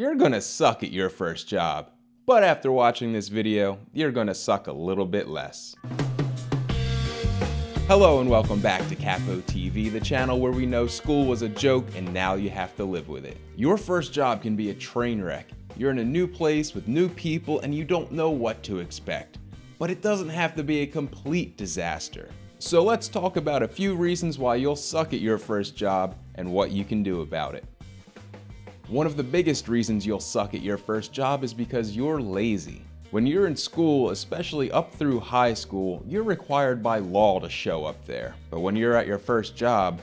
You're gonna suck at your first job. But after watching this video, you're gonna suck a little bit less. Hello and welcome back to CapOhTV, the channel where we know school was a joke and now you have to live with it. Your first job can be a train wreck. You're in a new place with new people and you don't know what to expect. But it doesn't have to be a complete disaster. So let's talk about a few reasons why you'll suck at your first job and what you can do about it. One of the biggest reasons you'll suck at your first job is because you're lazy. When you're in school, especially up through high school, you're required by law to show up there. But when you're at your first job,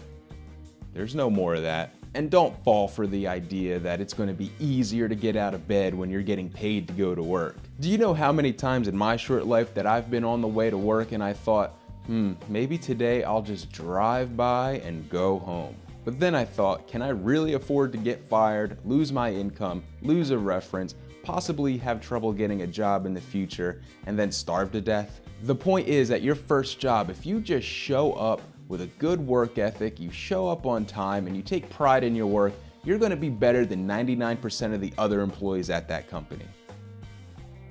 there's no more of that. And don't fall for the idea that it's going to be easier to get out of bed when you're getting paid to go to work. Do you know how many times in my short life that I've been on the way to work and I thought, hmm, maybe today I'll just drive by and go home. But then I thought, can I really afford to get fired, lose my income, lose a reference, possibly have trouble getting a job in the future, and then starve to death? The point is, at your first job, if you just show up with a good work ethic, you show up on time, and you take pride in your work, you're gonna be better than 99% of the other employees at that company.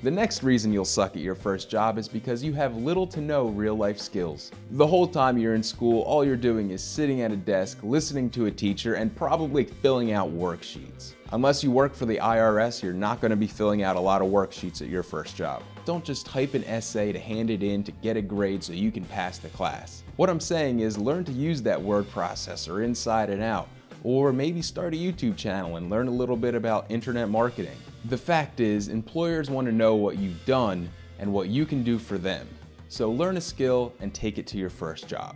The next reason you'll suck at your first job is because you have little to no real life skills. The whole time you're in school, all you're doing is sitting at a desk, listening to a teacher, and probably filling out worksheets. Unless you work for the IRS, you're not going to be filling out a lot of worksheets at your first job. Don't just type an essay to hand it in to get a grade so you can pass the class. What I'm saying is learn to use that word processor inside and out, or maybe start a YouTube channel and learn a little bit about internet marketing. The fact is, employers want to know what you've done and what you can do for them. So learn a skill and take it to your first job.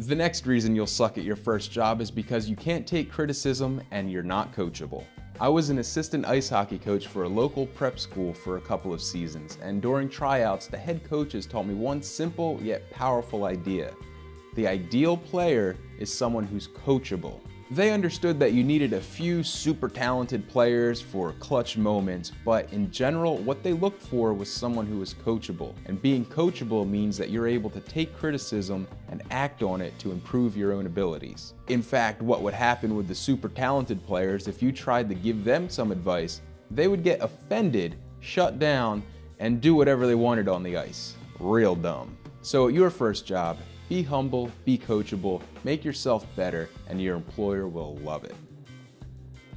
The next reason you'll suck at your first job is because you can't take criticism and you're not coachable. I was an assistant ice hockey coach for a local prep school for a couple of seasons, and during tryouts, the head coaches taught me one simple yet powerful idea. The ideal player is someone who's coachable. They understood that you needed a few super talented players for clutch moments, but in general, what they looked for was someone who was coachable. And being coachable means that you're able to take criticism and act on it to improve your own abilities. In fact, what would happen with the super talented players if you tried to give them some advice, they would get offended, shut down, and do whatever they wanted on the ice. Real dumb. So at your first job, be humble, be coachable, make yourself better, and your employer will love it.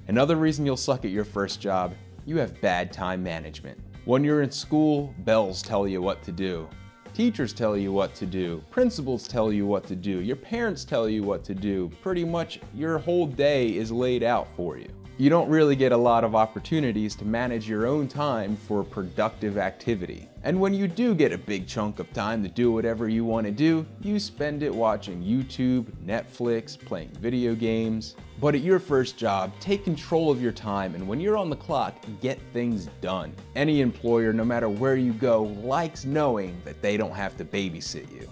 Another reason you'll suck at your first job, you have bad time management. When you're in school, bells tell you what to do. Teachers tell you what to do, principals tell you what to do, your parents tell you what to do. Pretty much your whole day is laid out for you you don't really get a lot of opportunities to manage your own time for productive activity. And when you do get a big chunk of time to do whatever you want to do, you spend it watching YouTube, Netflix, playing video games. But at your first job, take control of your time and when you're on the clock, get things done. Any employer, no matter where you go, likes knowing that they don't have to babysit you.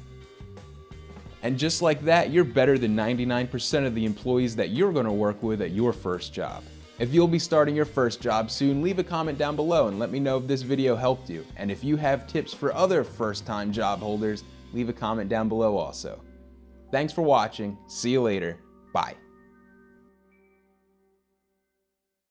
And just like that, you're better than 99% of the employees that you're going to work with at your first job. If you'll be starting your first job soon, leave a comment down below and let me know if this video helped you. And if you have tips for other first-time job holders, leave a comment down below also. Thanks for watching. See you later. Bye.